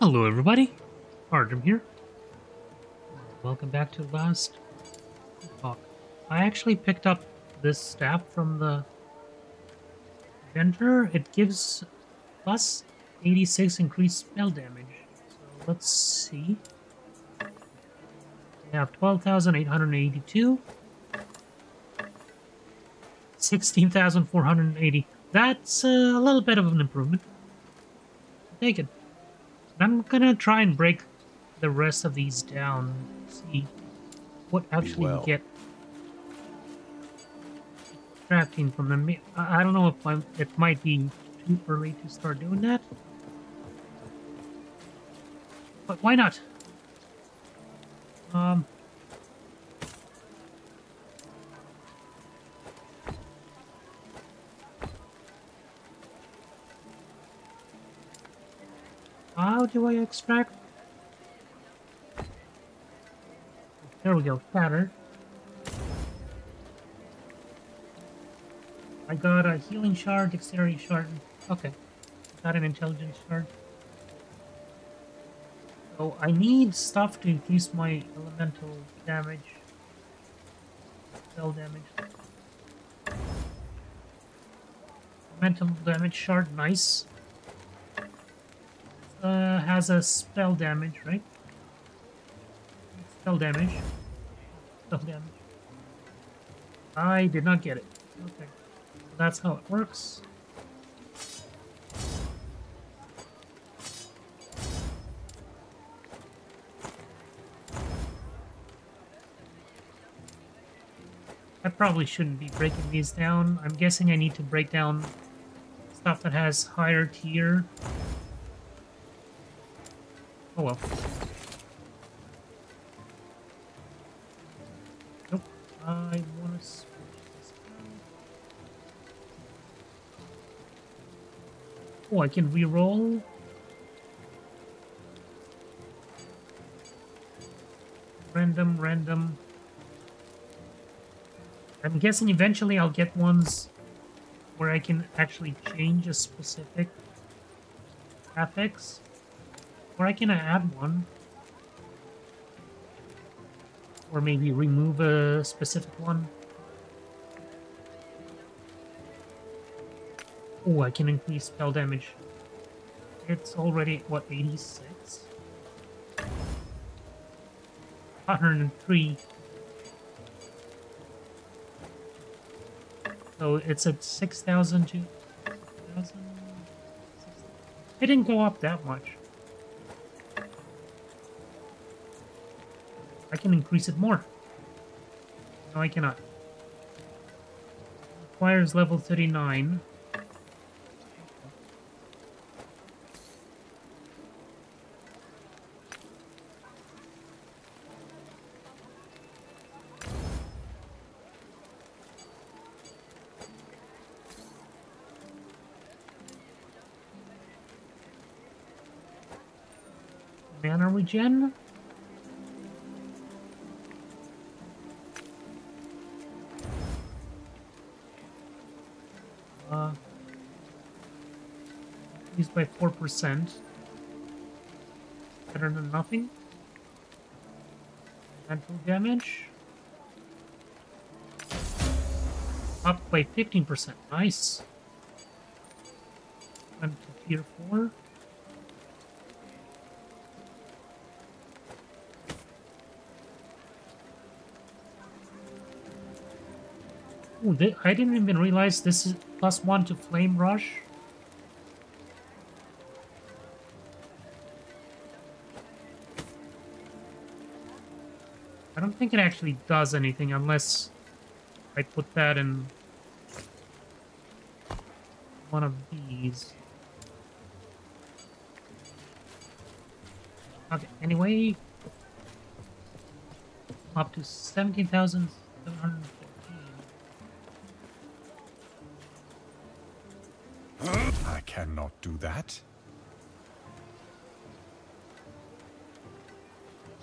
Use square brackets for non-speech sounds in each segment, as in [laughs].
Hello, everybody. Artem here. Welcome back to Last Epoch. I actually picked up this staff from the vendor. It gives plus 86 increased spell damage. So let's see. We have 12,882. 16,480. That's uh, a little bit of an improvement. Take it. I'm gonna try and break the rest of these down. See what actually well. we get crafting from them. I I don't know if I'm, it might be too early to start doing that. But why not? Um. How do I extract? There we go, pattern. I got a healing shard, dexterity shard. Okay. Got an intelligence shard. So I need stuff to increase my elemental damage. Spell damage. Elemental damage shard, nice. Uh, has a spell damage, right? Spell damage. Spell damage. I did not get it. Okay. That's how it works. I probably shouldn't be breaking these down. I'm guessing I need to break down stuff that has higher tier. Oh well. Nope. I want to switch this. Oh, I can re-roll. Random, random. I'm guessing eventually I'll get ones where I can actually change a specific affix. Or I can add one. Or maybe remove a specific one. Oh, I can increase spell damage. It's already, what, 86? 103. So it's at 6,000 to... 6,000? It didn't go up that much. Can increase it more. No, I cannot. Requires level 39. Mana regen? Better than nothing. Mental damage. Up by 15%. Nice. I'm to tier 4. Ooh, I didn't even realize this is plus 1 to Flame Rush. I don't think it actually does anything unless I put that in one of these. Okay, anyway, up to 17,714. I cannot do that.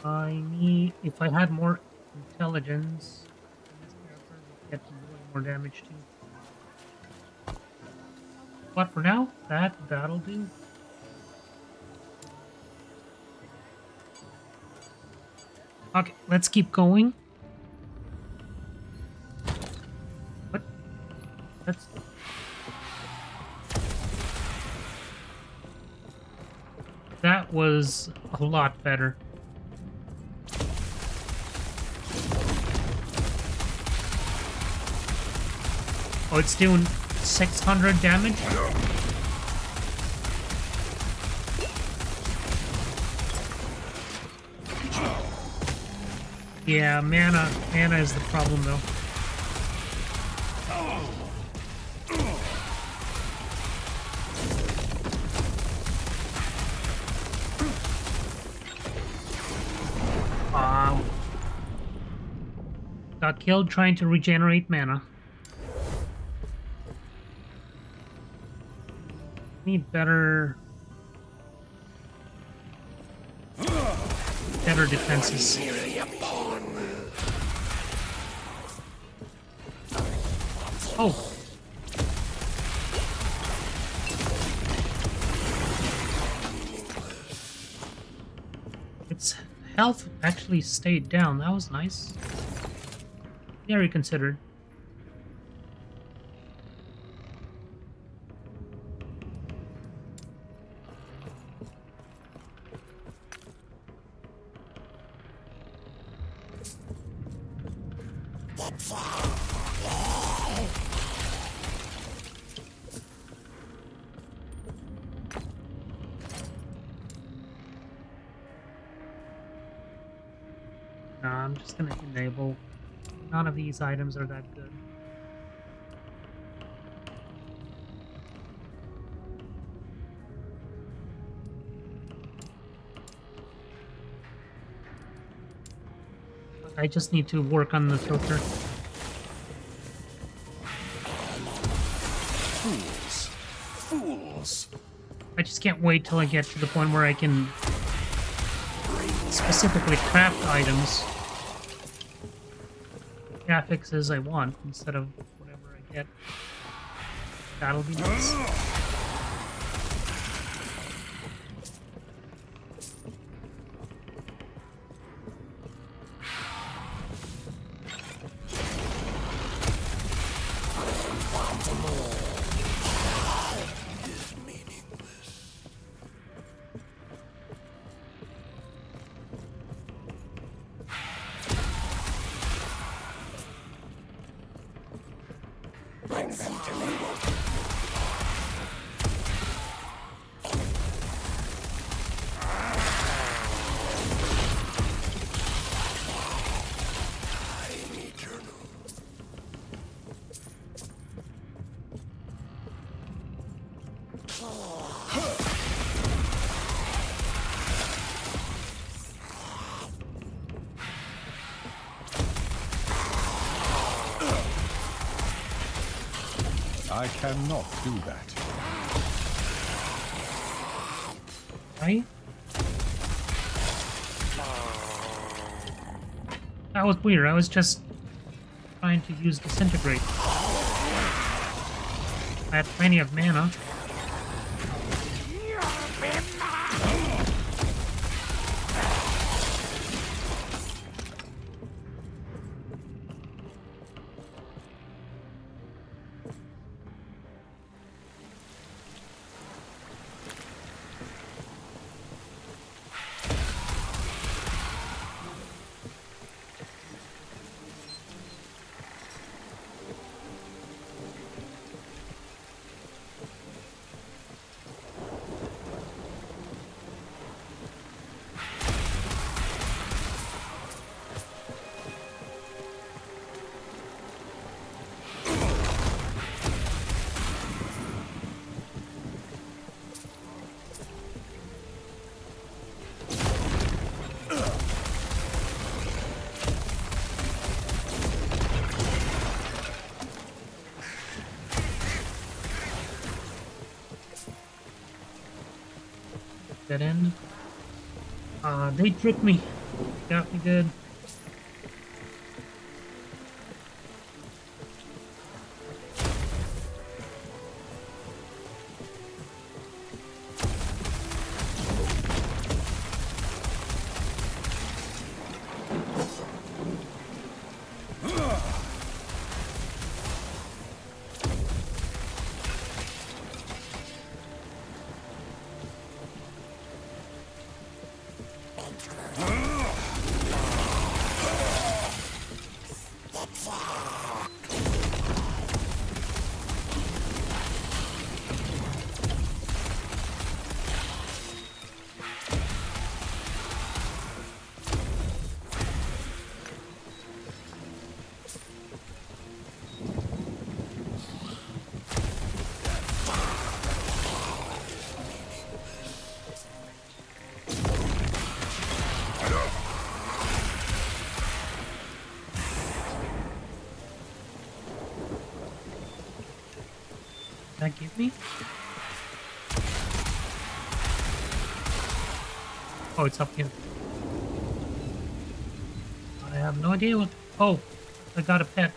I need, if I had more intelligence, get more damage too. But for now, that, that'll do. Okay, let's keep going. What? Let's... That was a lot better. Oh, it's doing 600 damage? Yeah, mana, mana is the problem though. Got killed trying to regenerate mana. Need better... Better defenses. Oh. Its health actually stayed down. That was nice. Very considered. These items are that good. I just need to work on the filter. Fools. Fools. I just can't wait till I get to the point where I can specifically craft items affixes I want instead of whatever I get. That'll be nice. I cannot do that. Right? That was weird. I was just trying to use disintegrate. I had plenty of mana. Dead end. Uh, they tricked me. Got me good. Me? Oh, it's up here. I have no idea what... Oh, I got a pet.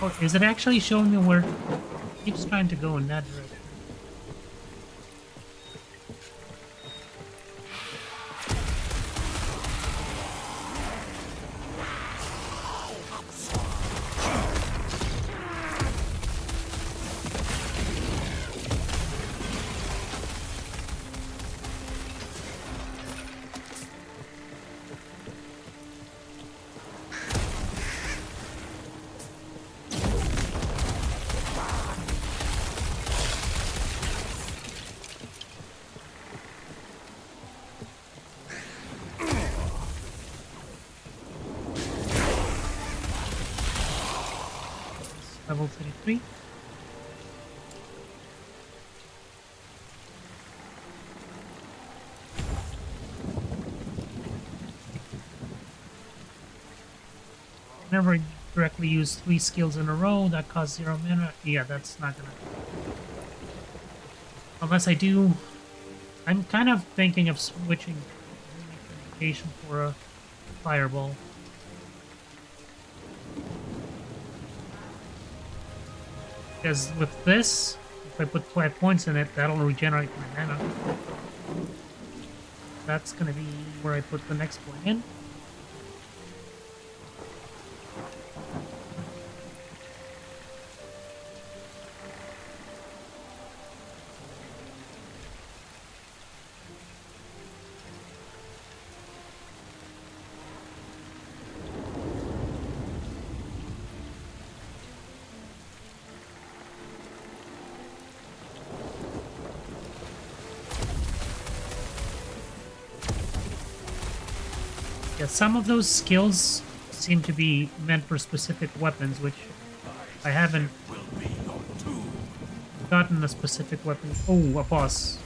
Oh, is it actually showing me where... It keeps trying to go in that direction. Level 33. Never directly use three skills in a row, that costs zero mana. Yeah, that's not gonna... Unless I do... I'm kind of thinking of switching communication for a fireball. Because with this, if I put 5 points in it, that'll regenerate my mana. That's gonna be where I put the next point in. Some of those skills seem to be meant for specific weapons, which I haven't gotten a specific weapon. Oh, a boss.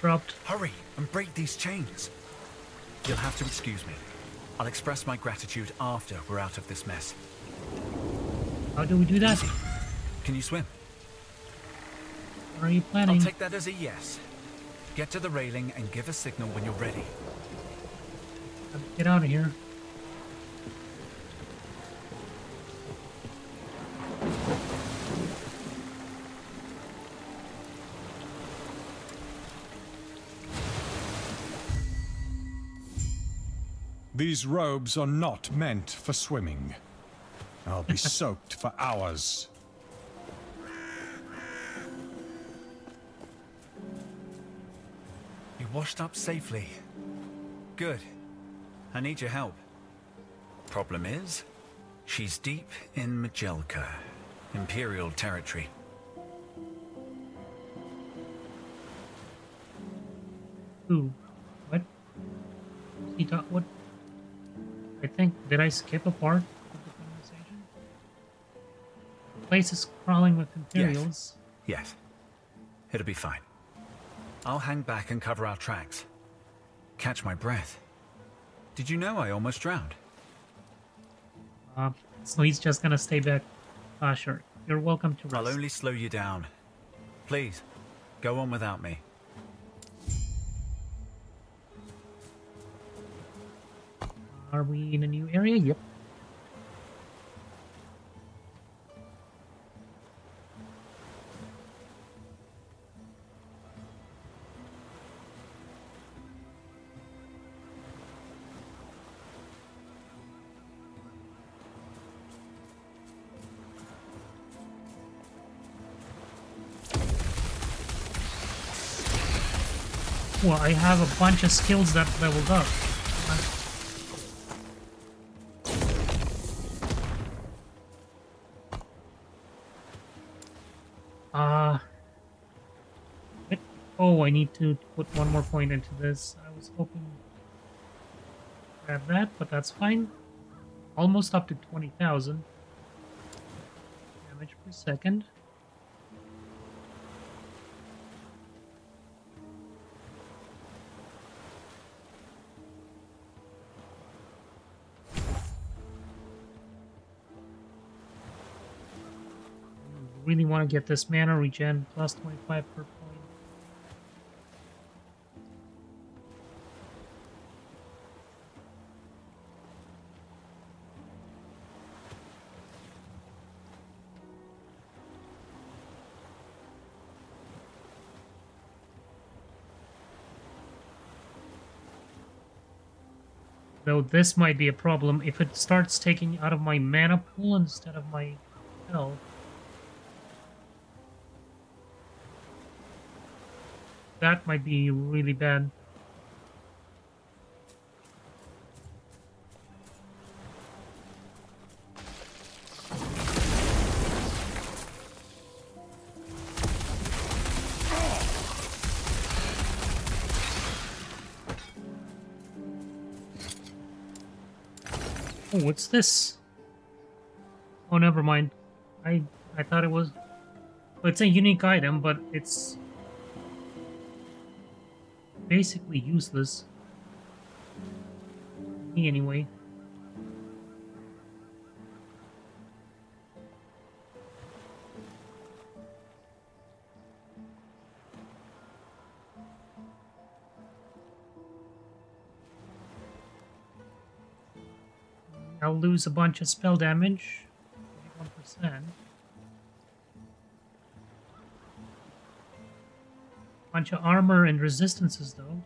Dropped. Hurry and break these chains. You'll have to excuse me. I'll express my gratitude after we're out of this mess. How do we do that? Can you swim? What are you planning? I'll take that as a yes. Get to the railing and give a signal when you're ready. Get out of here. These robes are not meant for swimming. I'll be [laughs] soaked for hours. You washed up safely. Good. I need your help. Problem is, she's deep in Maj'Elka, Imperial territory. Ooh, what? He thought what? I think did I skip a part of the conversation? The place is crawling with Imperials. Yes. yes. It'll be fine. I'll hang back and cover our tracks. Catch my breath. Did you know I almost drowned? Uh, so he's just gonna stay back. Ah, sure. You're welcome to rest. I'll only slow you down. Please, go on without me. Are we in a new area? Yep. Well, I have a bunch of skills that leveled up. Uh, oh, I need to put one more point into this. I was hoping to grab that, but that's fine. Almost up to 20,000 damage per second. Want to get this mana regen plus 25 per point. Though this might be a problem if it starts taking out of my mana pool instead of my health. That might be really bad. Oh, what's this? Oh, never mind. I I thought it was. Well, it's a unique item, but it's basically useless. Me anyway. I'll lose a bunch of spell damage. 1%. Bunch of armor and resistances, though.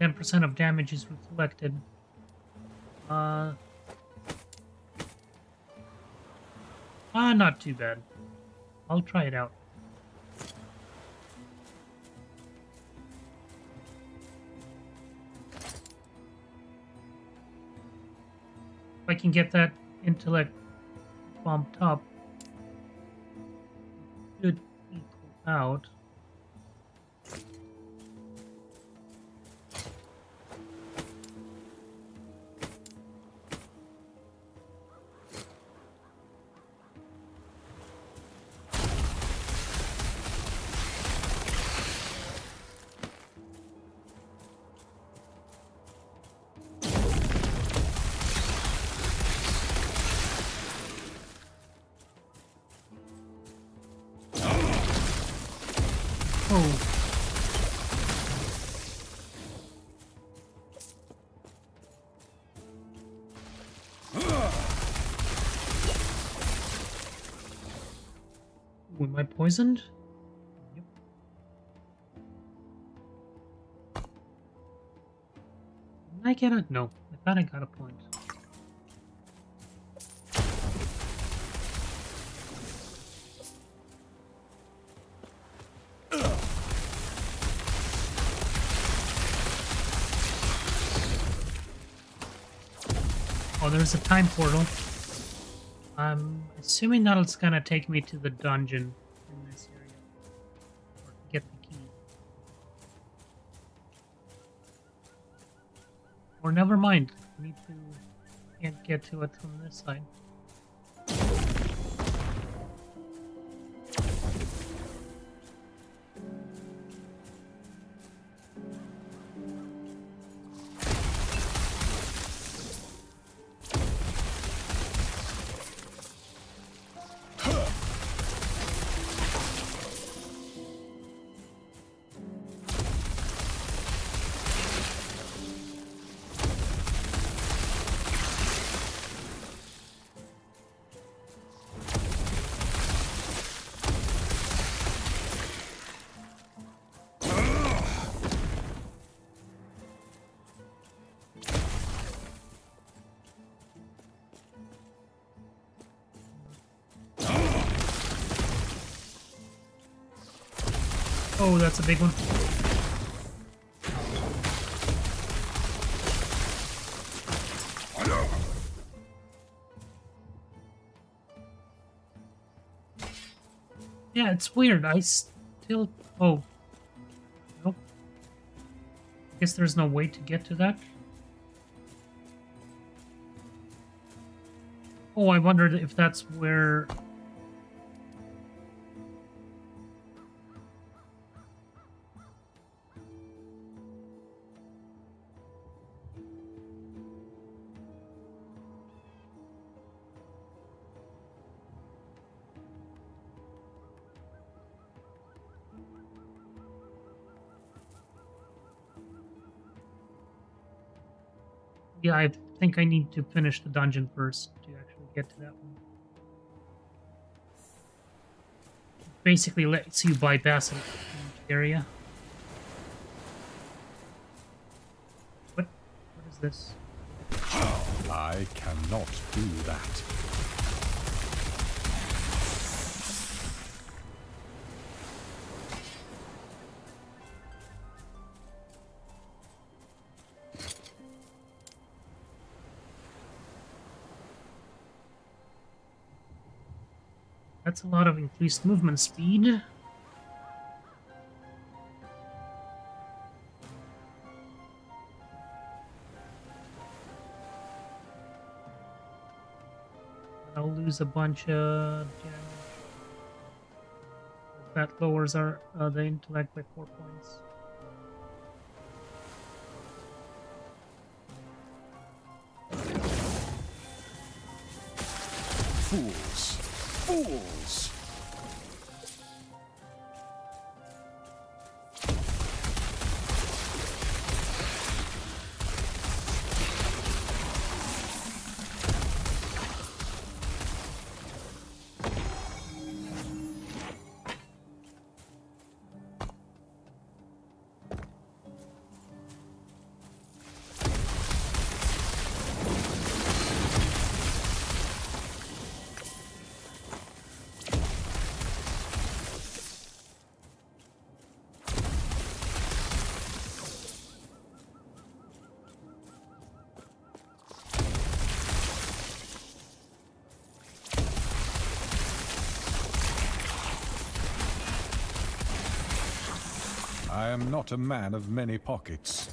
10% of damage is reflected. Uh. Ah, not too bad. I'll try it out. If I can get that intellect bumped up, out. Oh. Am I poisoned? I cannot. no? I thought I got a point. There's a time portal. I'm assuming that it's gonna take me to the dungeon in this area. Or get the key. Or never mind. Need to can't get to it from this side. Oh, that's a big one. Yeah, it's weird. I still... Oh. Nope. I guess there's no way to get to that. Oh, I wondered if that's where Yeah, I think I need to finish the dungeon first to actually get to that one. Basically lets you bypass an area. What? What is this? I cannot do that. That's a lot of increased movement speed. I'll lose a bunch of damage. That lowers our uh, the intellect by four points. Fools! Am not a man of many pockets.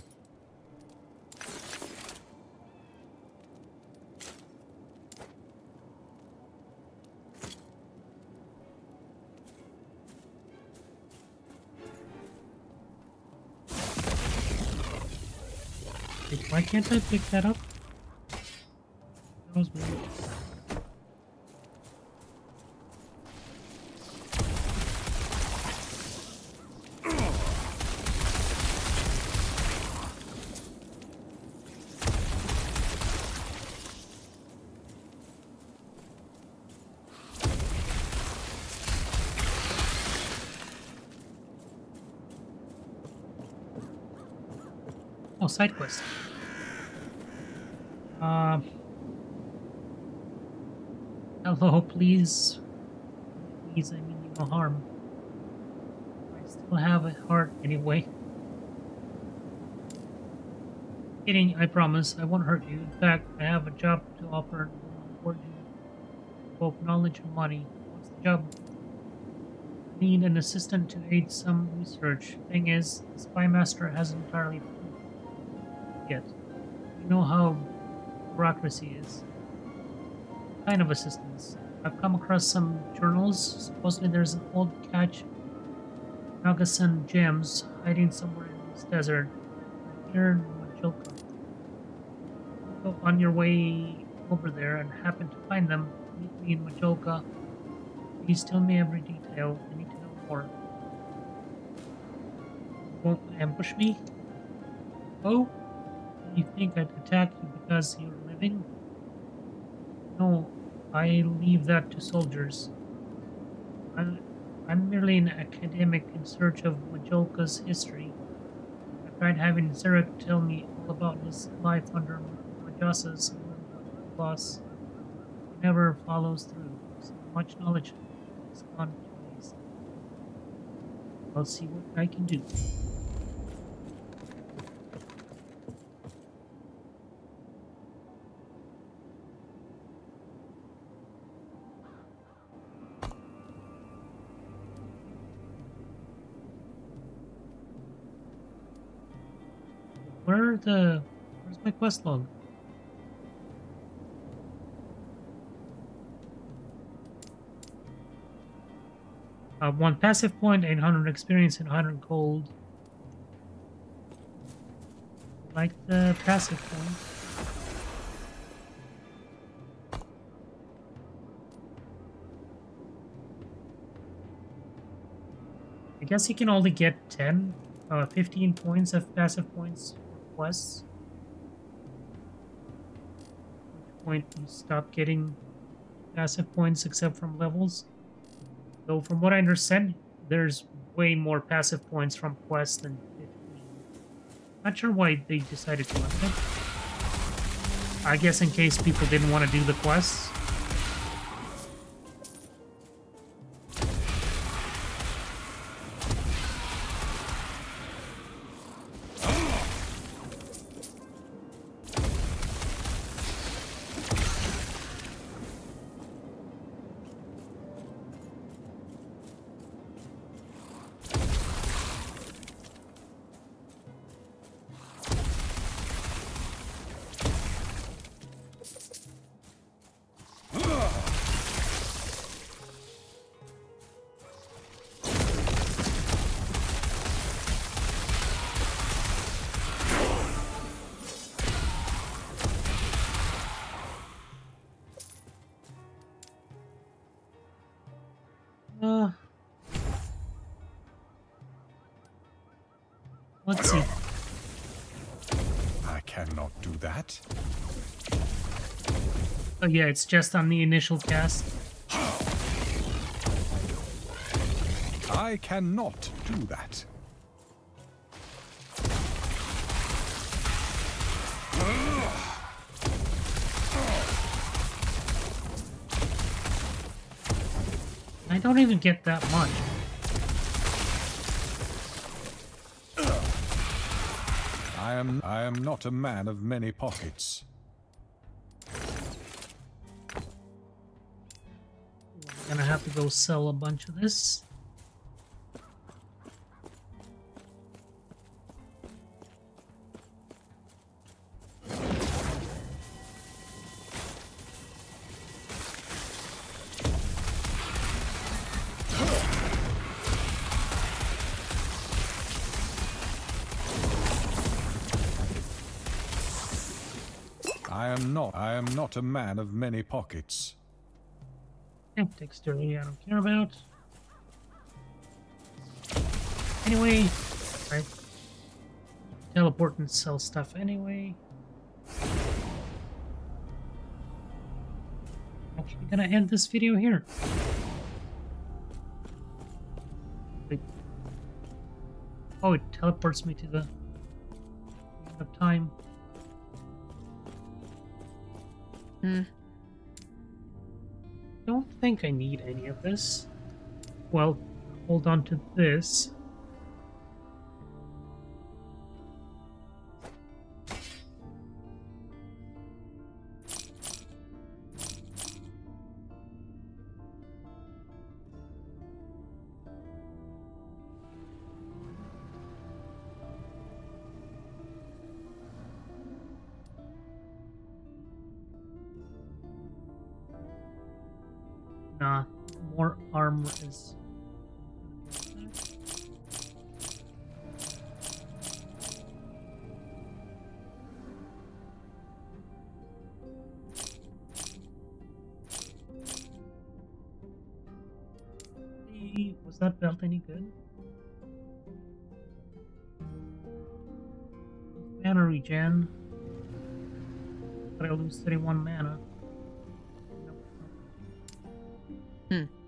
Why can't I pick that up? That was weird. Oh, side quest. Uh, hello, please. Please, I mean you no harm. I still have a heart anyway. Kidding, I promise. I won't hurt you. In fact, I have a job to offer reward you both knowledge and money. What's the job? I need an assistant to aid some research. Thing is, the spy master hasn't entirely yet. You know how bureaucracy is. Kind of assistance. I've come across some journals. Supposedly there's an old catch Nagasan gems hiding somewhere in this desert. Here in Maj'Elka. Go on your way over there and happen to find them. Meet me in Maj'Elka. Please tell me every detail. I need to know more. Won't ambush me? Oh? You think I'd attack you because you're living? No, I leave that to soldiers. I'm, I'm merely an academic in search of Maj'Elka's history. I tried having Zarek tell me all about his life under Rajasa's boss. He never follows through. So much knowledge has gone to waste. I'll see what I can do. The where's my quest log? Uh, one passive point, 800 experience, and 100 gold. Like the passive point. I guess you can only get 10, uh, 15 points of passive points quests. Point you stop getting passive points except from levels. Though from what I understand, there's way more passive points from quests than 15. Not sure why they decided to limit it. I guess in case people didn't want to do the quests. Let's see. I cannot do that. Oh yeah, it's just on the initial cast. I cannot do that. I don't even get that much. I am I am not a man of many pockets. Gonna have to go sell a bunch of this. Am not a man of many pockets. Dexterity I don't care about. Anyway, right. Teleport and sell stuff anyway. Actually gonna end this video here. Oh, it teleports me to the end of time. Hmm. don't think I need any of this. Well, hold on to this. Regen. But I lose 31 mana. Nope. Hmm.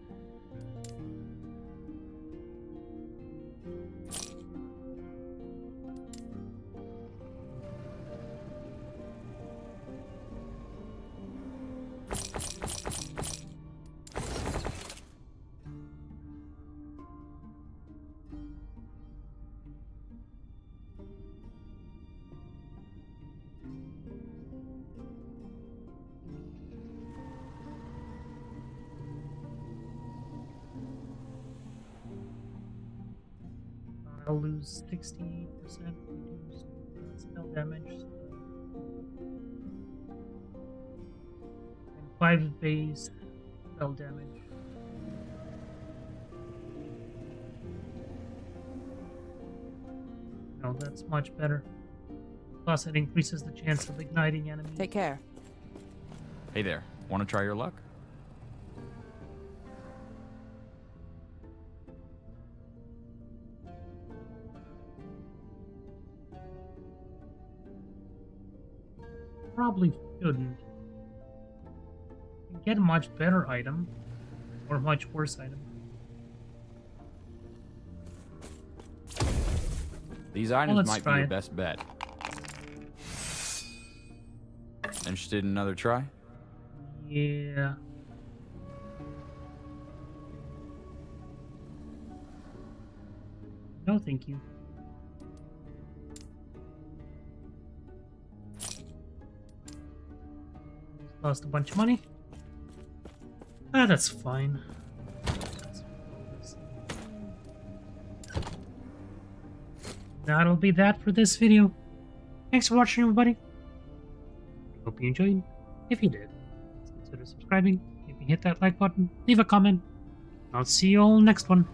I'll lose 60% reduced spell damage. And 5 base spell damage. No, that's much better. Plus, it increases the chance of igniting enemies. Take care. Hey there, want to try your luck? Probably shouldn't. Get a much better item, or much worse item. These items let's might be your it. best bet. Interested in another try? Yeah. No, thank you. Lost a bunch of money. Ah, that's fine. That'll be that for this video. Thanks for watching, everybody. Hope you enjoyed. If you did, consider subscribing. If you hit that like button, leave a comment. I'll see you all next one.